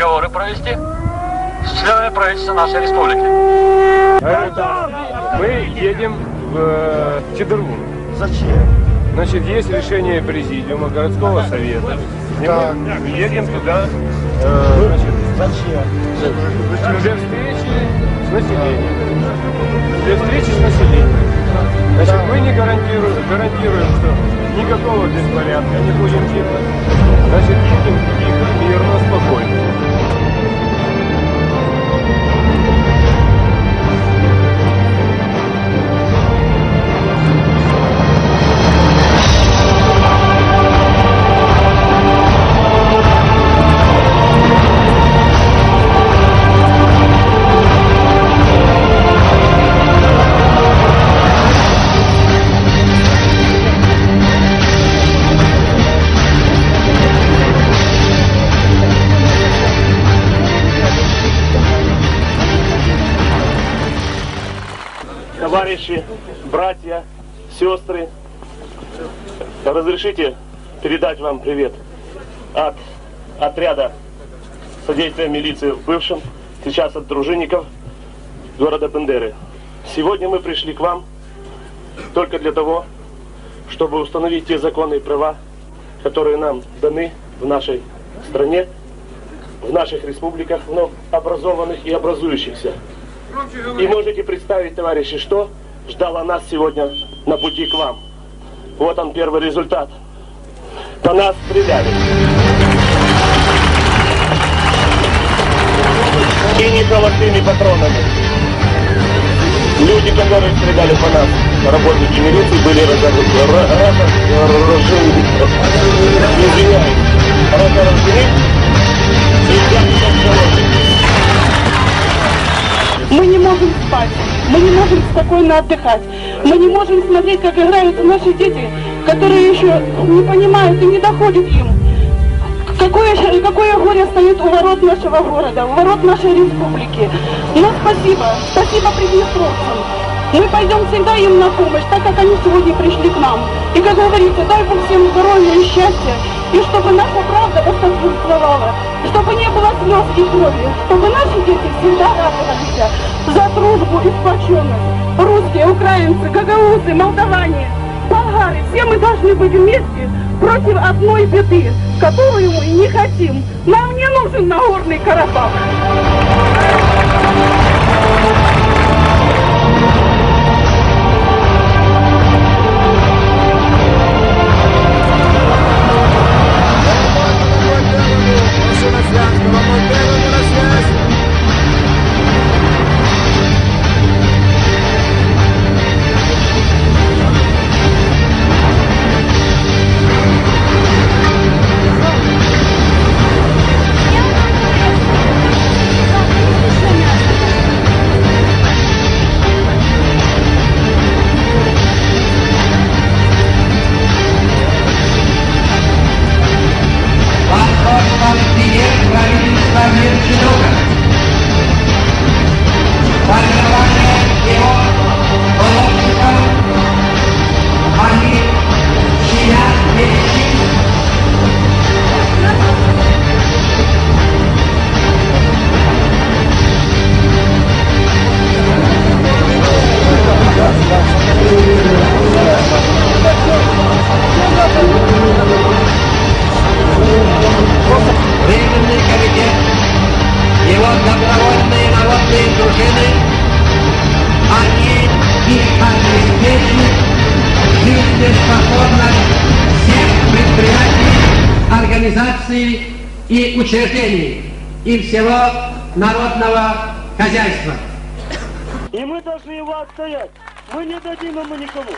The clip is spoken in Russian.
переговоры провести с членами правительства нашей республики. Мы едем в э, Чедыргун. Зачем? Значит, есть решение президиума городского совета. И Так. мы едем туда э, значит, Зачем? для встречи с населением. Для встречи с населением. Значит, мы не гарантируем, гарантируем, что никакого беспорядка не будем делать. Значит, едем товарищи, братья, сестры, разрешите передать вам привет от отряда содействия милиции в бывшем, сейчас от дружинников города Бендеры. Сегодня мы пришли к вам только для того, чтобы установить те законы и права, которые нам даны в нашей стране, в наших республиках, вновь образованных и образующихся. И можете представить, товарищи, что ждало нас сегодня на пути к вам. Вот он первый результат. По нас стреляли. И не золотыми патронами. Люди, которые стреляли по нас, работники милиции, были разоружены. Спать, мы не можем спокойно отдыхать, мы не можем смотреть, как играют наши дети, которые еще не понимают и не доходит им. Какое, какое горе стоит у ворот нашего города, у ворот нашей республики. Но спасибо, спасибо приднестровцам. Мы пойдем всегда им на помощь, так как они сегодня пришли к нам. И, как говорится, дай Бог всем здоровья и счастья, и чтобы наша правда восторжествовала, слез и крови, чтобы наши дети всегда радовались за дружбу и сплоченность. Русские, украинцы, гагаузы, молдаване, болгары, все мы должны быть вместе против одной беды, которую мы не хотим. Нам не нужен Нагорный Карабах. Его добровольные народные дружины, они и обеспечат жизнеспособность всех предприятий, организаций и учреждений и всего народного хозяйства. И мы должны его отстоять. Мы не дадим ему никому.